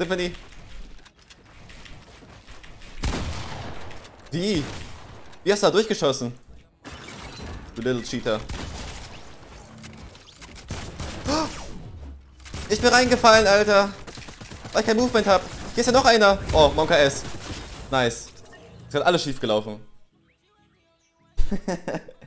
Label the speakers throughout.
Speaker 1: Tiffany. Wie? Wie hast du da durchgeschossen? Du little cheater. Ich bin reingefallen, Alter. Weil ich kein Movement hab. Hier ist ja noch einer. Oh, Monka S. Nice. Es hat alles schief gelaufen.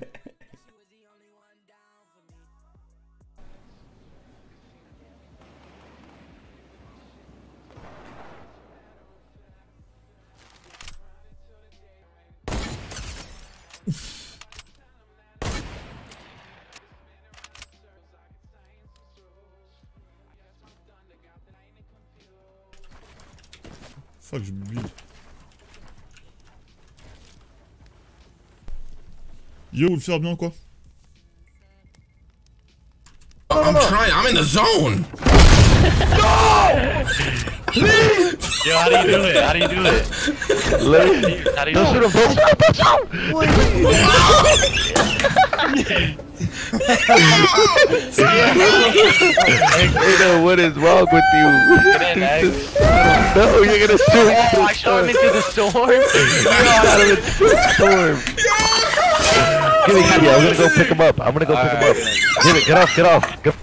Speaker 2: Fuck, je bulle. Yo, le faire bien quoi?
Speaker 3: I'm trying. I'm in the zone.
Speaker 4: Yo, how do you do it? How do you do it? How do you do it?
Speaker 5: Nigga, what is wrong with you? No, you're gonna shoot me
Speaker 4: Oh, I shot him into the storm.
Speaker 5: out of the storm. Give me, give me. I'm gonna go pick him up. I'm gonna go pick him up. Give it. Get off. Get off. Get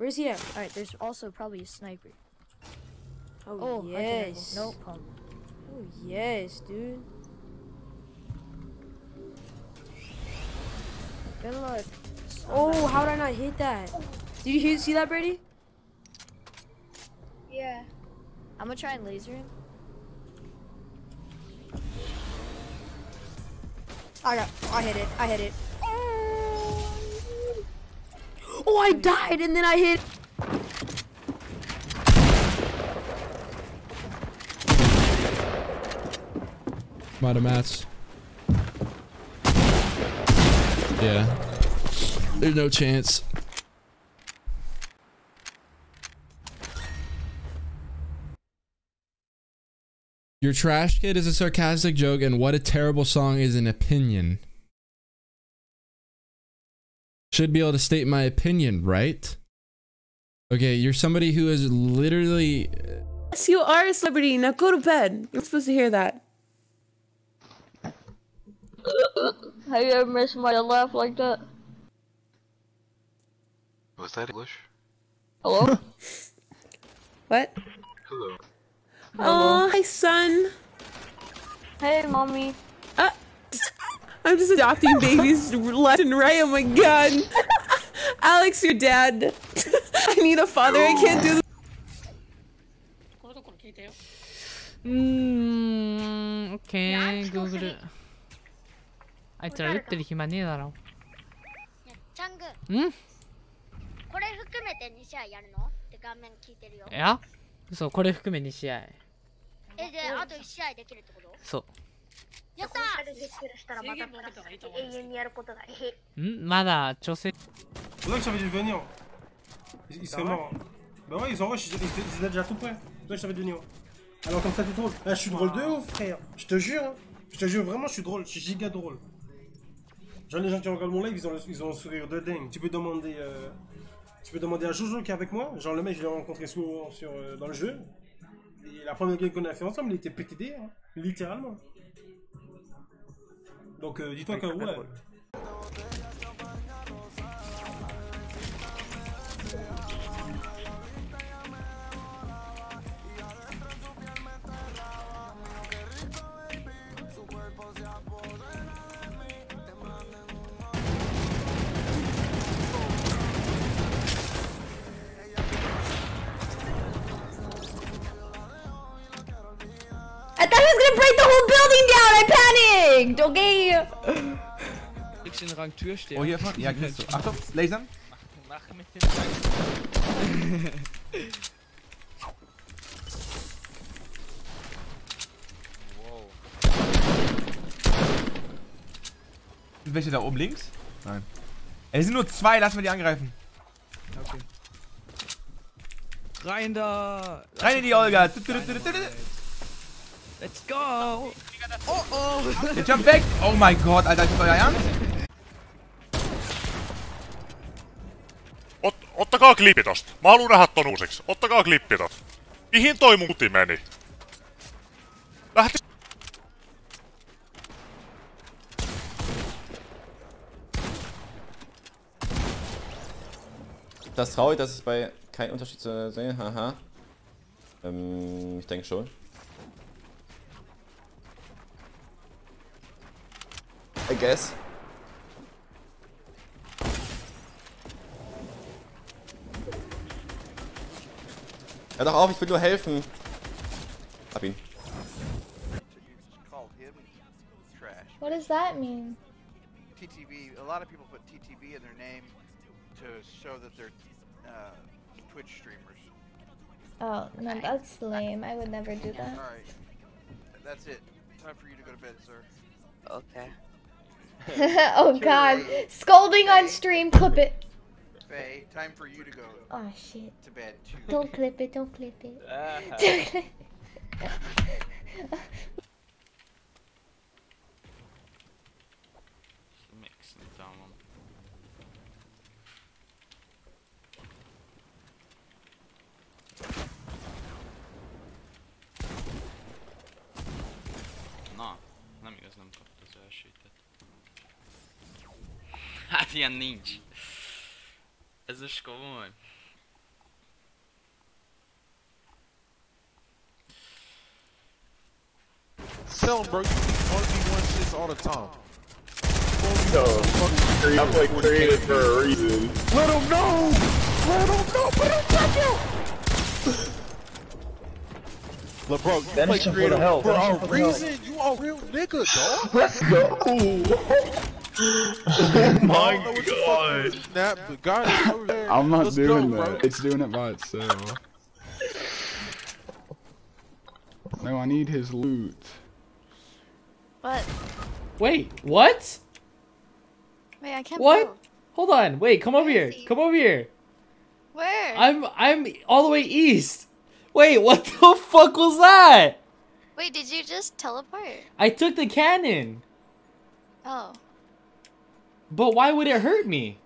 Speaker 6: Where's he at? Alright, there's also probably a sniper.
Speaker 7: Oh,
Speaker 6: Oh,
Speaker 7: yes.
Speaker 6: No pump.
Speaker 7: Oh yes, dude.
Speaker 6: Good luck.
Speaker 7: Oh, how did I not hit that? Did you hear, see that, Brady?
Speaker 6: Yeah. I'm gonna try and laser him.
Speaker 7: I got. I hit it. I hit it. Oh, I died and then I hit.
Speaker 8: I'm out of mats. Yeah. There's no chance. Your trash kid is a sarcastic joke, and what a terrible song is an opinion. Should be able to state my opinion, right? Okay, you're somebody who is literally.
Speaker 9: Yes, you are a celebrity. Now go to bed. You're supposed to hear that.
Speaker 6: Have you ever missed my laugh like that?
Speaker 10: Was that English?
Speaker 6: Hello?
Speaker 9: What?
Speaker 10: Hello.
Speaker 9: Oh, hi, son.
Speaker 6: hey, mommy.
Speaker 9: Uh, I'm just adopting babies left and right. Oh my god. Alex, your dad. I need a father. I can't do this.
Speaker 11: うーん、オッケー、Google。あいつら打ってる暇ねえだろ。
Speaker 12: チャング
Speaker 11: んい
Speaker 12: これ含めて2試合やるのって画面聞いてるよ
Speaker 11: やそう、これ含め2試合。
Speaker 12: えであと1試合できるってこと
Speaker 11: そ
Speaker 12: やった
Speaker 6: したらまたプラス永遠にやることが
Speaker 11: う。んまだ調整。
Speaker 13: C'est pour ça que j'avais dû venir. Il, il serait mort. Bah ouais, ils en rush, ils, ils, ils étaient déjà tout prêts. C'est pour ça que j'avais dû venir. Alors comme ça t'es drôle. Ah, je suis drôle de ouf, frère. Je te jure. hein. Je te jure vraiment, je suis drôle. Je suis giga drôle. Genre les gens qui regardent mon live, ils ont, le- ils ont un sourire de dingue. Tu peux demander, euh, tu peux demander à Jojo qui est avec moi. Genre le mec, je l'ai rencontré sur, sur, euh, dans le jeu. Et la première game qu'on a fait ensemble, il était PTD, hein, littéralement. Donc euh, dis-toi que ouais.
Speaker 14: I thought he was gonna break the whole building down. I panicked. Okay.
Speaker 15: Ich in Rang Tür stehen.
Speaker 16: Oh, hier vorne. Ja, kriegst du. Achtung, lasern.
Speaker 15: Mach mit dem
Speaker 16: Sind welche da oben links? Nein. Ey, es sind nur zwei, lassen wir die angreifen.
Speaker 15: Okay. Rein da!
Speaker 16: Rein in die Olga!
Speaker 15: Let's go! Oh oh!
Speaker 16: Der jump weg! Oh mein Gott, Alter, ist das euer Ernst?
Speaker 11: Ot, ottakaa klippi tosta. Mä haluun nähdä ton uusiksi. Ottakaa klippi tosta. Mihin toi muuti meni? Lähti...
Speaker 1: Das ist traurig, dass ich bei keinen Unterschied zu sehen. Haha. Ähm, ich denke schon. Guess. Hör doch auf, ich will nur helfen. Hab ihn.
Speaker 17: What does that mean?
Speaker 5: TTV. A lot of people put TTV in their name to show that they're uh, Twitch streamers.
Speaker 17: Oh, no, that's lame. I would never do that.
Speaker 5: Alright. That's it. Time for you to go to bed, sir.
Speaker 15: Okay.
Speaker 17: oh god. Scolding on stream. Clip it.
Speaker 5: Faye, time for you to go
Speaker 17: Oh shit.
Speaker 5: to bed, too.
Speaker 17: Don't clip it. Don't clip it.
Speaker 15: Ah.
Speaker 17: Don't clip
Speaker 8: Mixen Hát ilyen nincs. Ez is komoly.
Speaker 18: Tell him, bro, you only be one shits all the time.
Speaker 4: No, I'm like created for a reason.
Speaker 18: Let him know! Let him know! Put him back out! Look, bro, you
Speaker 4: Finish
Speaker 18: play
Speaker 4: him for
Speaker 18: creative for
Speaker 4: Finish
Speaker 18: a
Speaker 4: for the help.
Speaker 18: reason. You a real nigga, dog.
Speaker 4: Let's go.
Speaker 18: oh
Speaker 4: my
Speaker 18: god. Snap, the guy over there.
Speaker 19: I'm not
Speaker 18: Let's
Speaker 19: doing
Speaker 18: go,
Speaker 19: that.
Speaker 18: bro.
Speaker 19: It's doing it by itself. No, I need his loot.
Speaker 20: What?
Speaker 21: Wait, what?
Speaker 20: Wait, I can't
Speaker 21: What?
Speaker 20: move.
Speaker 21: Hold on. Wait, come over here. Come over here.
Speaker 20: Where?
Speaker 21: I'm I'm all the way east. Wait, what the fuck was that?
Speaker 20: Wait, did you just teleport?
Speaker 21: I took the cannon.
Speaker 20: Oh.
Speaker 21: But why would it hurt me?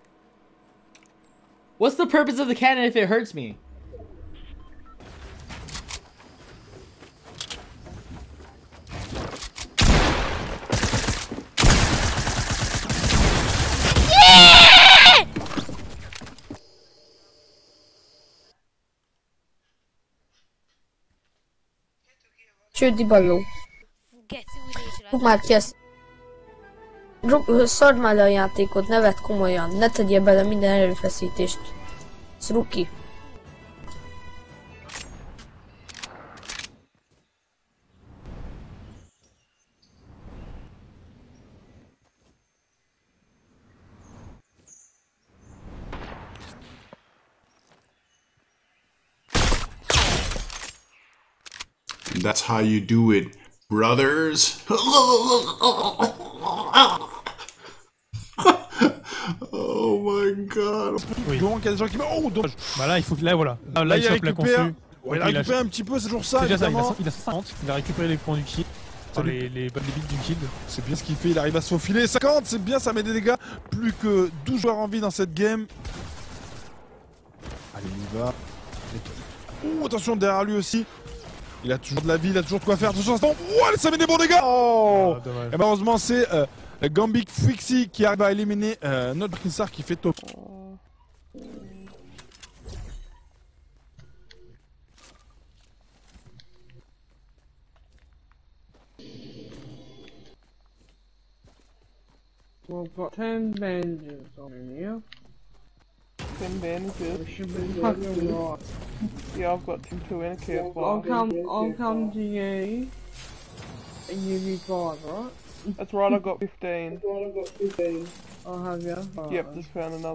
Speaker 21: What's the purpose of the cannon if it hurts me?
Speaker 14: Csődi balló. Rúg már ki ezt. Rúg, szard már le a játékot, ne vedd komolyan, ne tegyél bele minden erőfeszítést. Ez.
Speaker 22: That's how you do it, brothers.
Speaker 18: Oui. Qu'il y a des gens qui. Oh, dommage. Bah là, il faut que. Là, voilà. Là,
Speaker 23: Là,
Speaker 18: il
Speaker 23: il
Speaker 18: chope la
Speaker 23: récupère-
Speaker 18: construit.
Speaker 23: Ouais, il a récupéré un petit peu, c'est toujours ça,
Speaker 18: déjà ça, il a,
Speaker 23: évidemment.
Speaker 18: il a 150. Il a récupéré les points du kill. Enfin,
Speaker 23: Salut.
Speaker 18: les, les, les bits du kill.
Speaker 23: C'est bien ce qu'il fait, il arrive à se faufiler. 50, c'est bien, ça met des dégâts. Plus que 12 joueurs en vie dans cette game. Allez, il y va. Oh, attention, derrière lui aussi. Il a toujours de la vie, il a toujours de quoi faire. Attention. Oh, allez, ça met des bons dégâts. Oh Et malheureusement, c'est euh, Gambik Fixie qui arrive à éliminer euh, notre Brinstar qui fait top.
Speaker 24: We've got 10 bandages on here. 10 bandages. We should be fucking right. Yeah, I've got two, two in a care I'll come, I'll come to you. And you need five, right? That's right, I got 15. That's right, I got 15. I'll have you.
Speaker 25: Yep, just found another